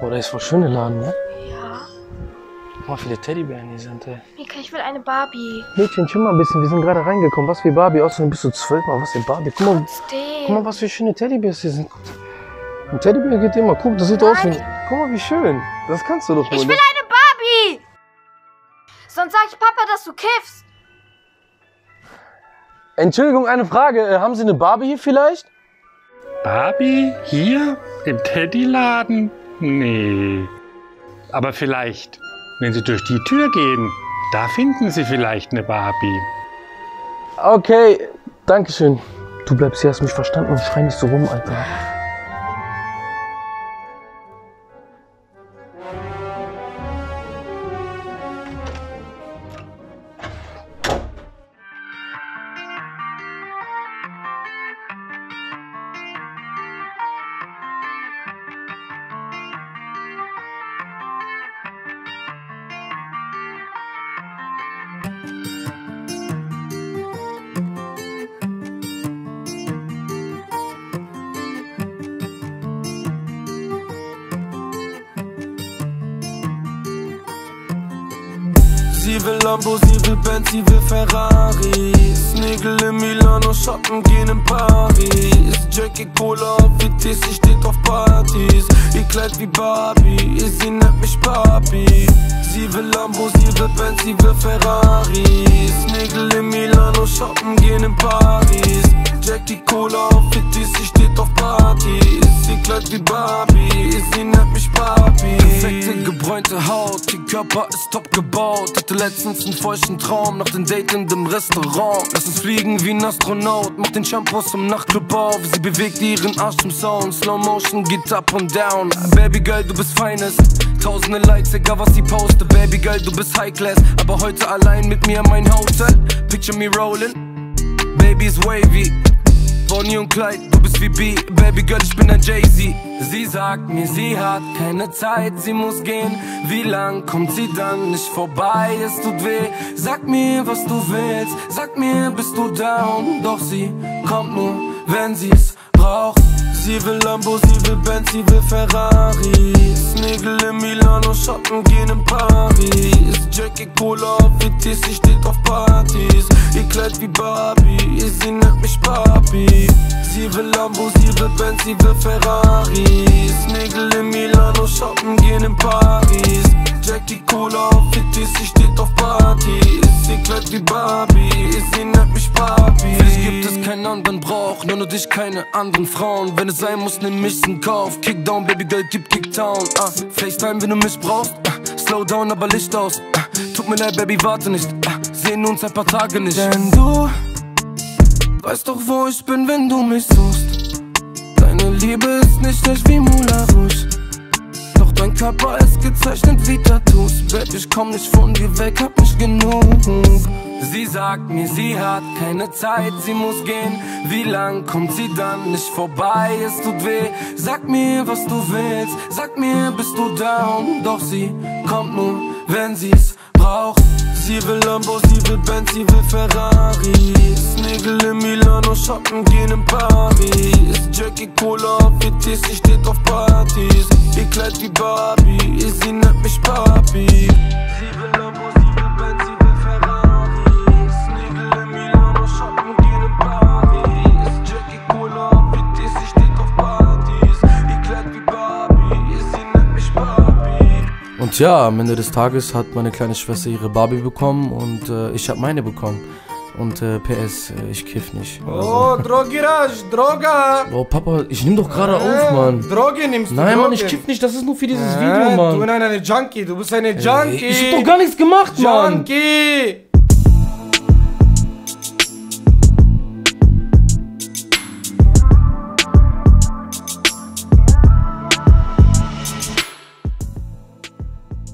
Boah, der ist voll schön, der Laden, ne? Ja. Guck mal, viele Teddybären hier sind, ey. Mika, ich will eine Barbie. Mädchen, chill mal ein bisschen. Wir sind gerade reingekommen. Was für Barbie? Außerdem bist du zwölf Mal. Was für Barbie? Guck mal, Trotzdem. guck mal, was für schöne Teddybärs hier sind. Ein Teddybär geht immer. Guck, das sieht aus wie... Guck mal, wie schön. Das kannst du doch wohl. Ich will eine Barbie! Sonst sag ich Papa, dass du kiffst. Entschuldigung, eine Frage. Äh, haben Sie eine Barbie hier vielleicht? Barbie? Hier? Im Teddyladen? Nee. Aber vielleicht, wenn Sie durch die Tür gehen, da finden Sie vielleicht eine Barbie. Okay, danke schön. Du bleibst hier, hast mich verstanden und schrei nicht so rum, Alter. Sie will Lambo, sie will Benz, sie will Ferraris Nägel in Milano, shoppen gehen in Paris. Jackie Cola auf VT, sie steht auf Partys. Ihr Kleid wie Barbie, sie nennt mich Papi. Sie will Lambo, sie will Benz, sie will Ferraris Nägel in Milano, shoppen gehen in Paris Körper ist top gebaut. Hatte letztens einen feuchten Traum nach dem Date in dem Restaurant. Lass uns fliegen wie ein Astronaut, mach den Shampoo zum Nachtclub auf Sie bewegt ihren Arsch zum Sound, Slow Motion geht up und down. Baby Girl, du bist feines, tausende Likes, egal was sie poste. Baby Girl, du bist High Class, aber heute allein mit mir in mein Hotel. Picture me rolling, is wavy Bonnie und Clyde, du bist wie B, Baby Girl, ich bin ein Jay-Z. Sie sagt mir, sie hat keine Zeit, sie muss gehen. Wie lang kommt sie dann nicht vorbei? Es tut weh. Sag mir, was du willst, sag mir, bist du down? Doch sie kommt nur, wenn sie's braucht. Sie will Lambo, sie will Benz, sie will Ferraris Nägel in Milano, shoppen gehen in Paris. Jackie Cola auf sie steht auf Partys. Ihr Kleid wie Barbie, sie nennt mich Papi. Sie will Lambo, sie will Benz, sie will Ferraris. Nägel in Milano, shoppen gehen in Paris Jackie Cola auf VT, sie steht auf Partys Ihr Kleid wie Barbie, sie nennt mich Papi Für dich gibt es keinen anderen Brauch, nur nur dich, keine anderen Frauen. Wenn es sein muss, nimm mich in Kauf. Kickdown, Baby Girl, gib Kickdown ah, FaceTime, wenn du mich brauchst. Ah, Slow down, aber Licht aus. Ah, Tut mir leid, Baby, warte nicht. Ah, Sehen uns ein paar Tage nicht. Denn du weißt doch, wo ich bin, wenn du mich suchst. Deine Liebe ist nicht echt wie Moulin Rouge Körper ist gezeichnet wie Tattoos Baby, ich komm nicht von dir weg, hab nicht genug Sie sagt mir, sie hat keine Zeit, sie muss gehen. Wie lang kommt sie dann nicht vorbei? Es tut weh. Sag mir, was du willst, sag mir, bist du down? Doch sie kommt nur, wenn sie's braucht. Sie will Lambo, sie will Benz, sie will Ferraris. Nägel in Milano, shoppen gehen in Paris. Jackie Cola auf VT, sie steht auf Partys. Ihr Kleid wie Barbie, sie nennt mich Papi. Sie will Und ja, am Ende des Tages hat meine kleine Schwester ihre Barbie bekommen und äh, ich habe meine bekommen. Und äh, PS, äh, ich kiff nicht. Oh, Drogiraj, Droga! Oh, Papa, ich nehm doch gerade auf, Mann. Droge nimmst du, Nein, Mann, ich kiff nicht, das ist nur für dieses Äh, Video, Du Mann. bist eine Junkie, du bist eine Junkie! Ich hab doch gar nichts gemacht, Mann. Junkie!